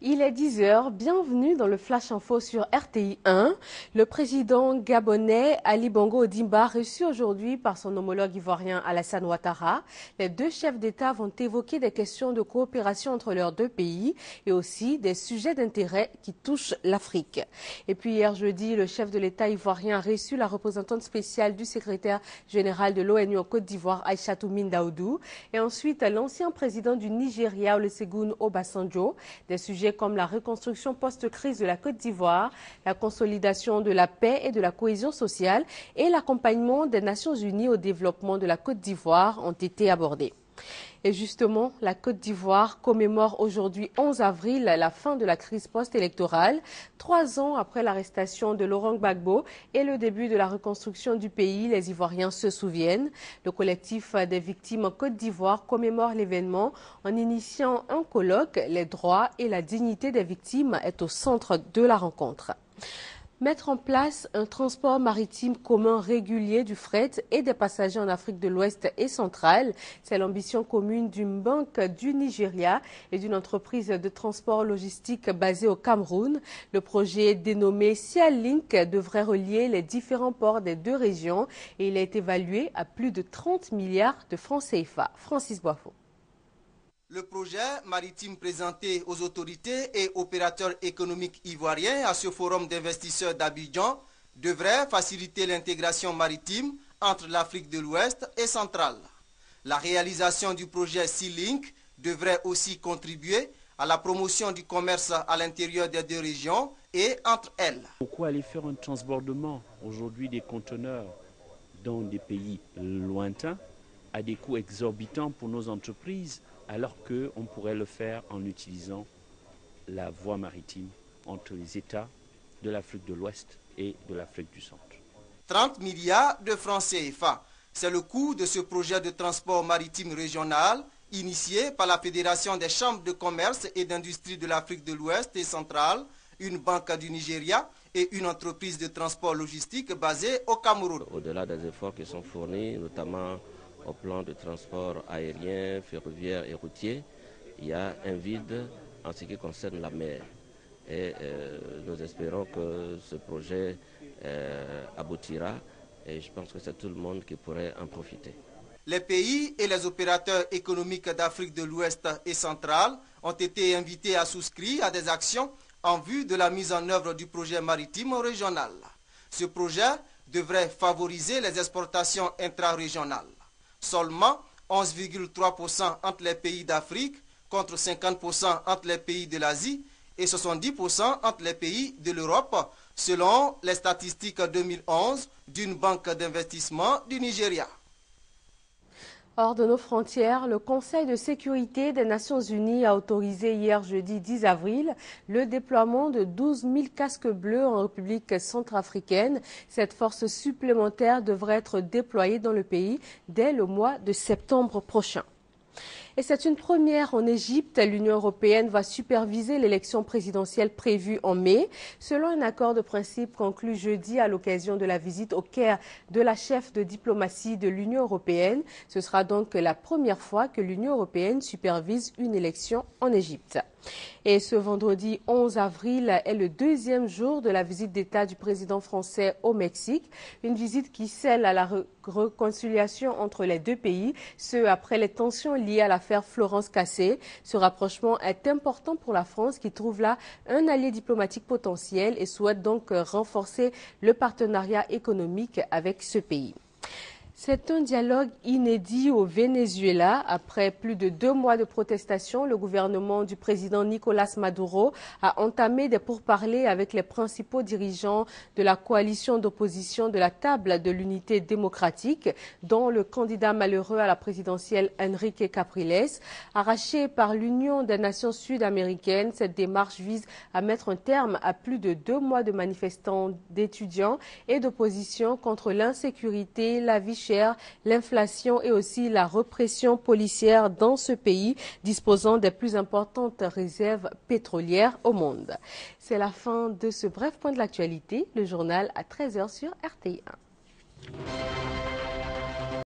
Il est 10h, bienvenue dans le Flash Info sur RTI 1. Le président gabonais Ali Bongo Odimba reçu aujourd'hui par son homologue ivoirien Alassane Ouattara. Les deux chefs d'État vont évoquer des questions de coopération entre leurs deux pays et aussi des sujets d'intérêt qui touchent l'Afrique. Et puis hier jeudi, le chef de l'État ivoirien a reçu la représentante spéciale du secrétaire général de l'ONU en Côte d'Ivoire, Aïchatou Mindaoudou, et ensuite l'ancien président du Nigeria, Olusegun Obasanjo. Des sujets comme la reconstruction post-crise de la Côte d'Ivoire, la consolidation de la paix et de la cohésion sociale et l'accompagnement des Nations Unies au développement de la Côte d'Ivoire ont été abordés. Et justement, la Côte d'Ivoire commémore aujourd'hui 11 avril la fin de la crise post-électorale, trois ans après l'arrestation de Laurent Gbagbo et le début de la reconstruction du pays. Les Ivoiriens se souviennent. Le collectif des victimes en Côte d'Ivoire commémore l'événement en initiant un colloque. Les droits et la dignité des victimes est au centre de la rencontre. Mettre en place un transport maritime commun régulier du fret et des passagers en Afrique de l'Ouest et centrale, c'est l'ambition commune d'une banque du Nigeria et d'une entreprise de transport logistique basée au Cameroun. Le projet dénommé Ciel Link devrait relier les différents ports des deux régions et il été évalué à plus de 30 milliards de francs CFA. Francis Boifo. Le projet maritime présenté aux autorités et opérateurs économiques ivoiriens à ce forum d'investisseurs d'Abidjan devrait faciliter l'intégration maritime entre l'Afrique de l'Ouest et centrale. La réalisation du projet Sea-Link devrait aussi contribuer à la promotion du commerce à l'intérieur des deux régions et entre elles. Pourquoi aller faire un transbordement aujourd'hui des conteneurs dans des pays lointains à des coûts exorbitants pour nos entreprises alors qu'on pourrait le faire en utilisant la voie maritime entre les États de l'Afrique de l'Ouest et de l'Afrique du Centre. 30 milliards de francs CFA, c'est le coût de ce projet de transport maritime régional initié par la Fédération des chambres de commerce et d'industrie de l'Afrique de l'Ouest et centrale, une banque du Nigeria et une entreprise de transport logistique basée au Cameroun. Au-delà des efforts qui sont fournis, notamment au plan de transport aérien, ferroviaire et routier, il y a un vide en ce qui concerne la mer. Et euh, nous espérons que ce projet euh, aboutira et je pense que c'est tout le monde qui pourrait en profiter. Les pays et les opérateurs économiques d'Afrique de l'Ouest et centrale ont été invités à souscrire à des actions en vue de la mise en œuvre du projet maritime régional. Ce projet devrait favoriser les exportations intra-régionales. Seulement 11,3% entre les pays d'Afrique contre 50% entre les pays de l'Asie et 70% entre les pays de l'Europe, selon les statistiques 2011 d'une banque d'investissement du Nigeria. Hors de nos frontières, le Conseil de sécurité des Nations Unies a autorisé hier jeudi 10 avril le déploiement de 12 000 casques bleus en République centrafricaine. Cette force supplémentaire devrait être déployée dans le pays dès le mois de septembre prochain. Et c'est une première en Égypte. L'Union européenne va superviser l'élection présidentielle prévue en mai. Selon un accord de principe conclu jeudi à l'occasion de la visite au Caire de la chef de diplomatie de l'Union européenne, ce sera donc la première fois que l'Union européenne supervise une élection en Égypte. Et ce vendredi 11 avril est le deuxième jour de la visite d'État du président français au Mexique. Une visite qui scelle à la réconciliation entre les deux pays, ce après les tensions liées à l'affaire Florence Cassé. Ce rapprochement est important pour la France qui trouve là un allié diplomatique potentiel et souhaite donc renforcer le partenariat économique avec ce pays. C'est un dialogue inédit au Venezuela. Après plus de deux mois de protestation, le gouvernement du président Nicolas Maduro a entamé des pourparlers avec les principaux dirigeants de la coalition d'opposition de la table de l'unité démocratique, dont le candidat malheureux à la présidentielle Enrique Capriles. Arraché par l'Union des nations sud-américaines, cette démarche vise à mettre un terme à plus de deux mois de manifestants d'étudiants et d'opposition contre l'insécurité, la vie l'inflation et aussi la répression policière dans ce pays disposant des plus importantes réserves pétrolières au monde. C'est la fin de ce bref point de l'actualité, le journal à 13h sur RTI1.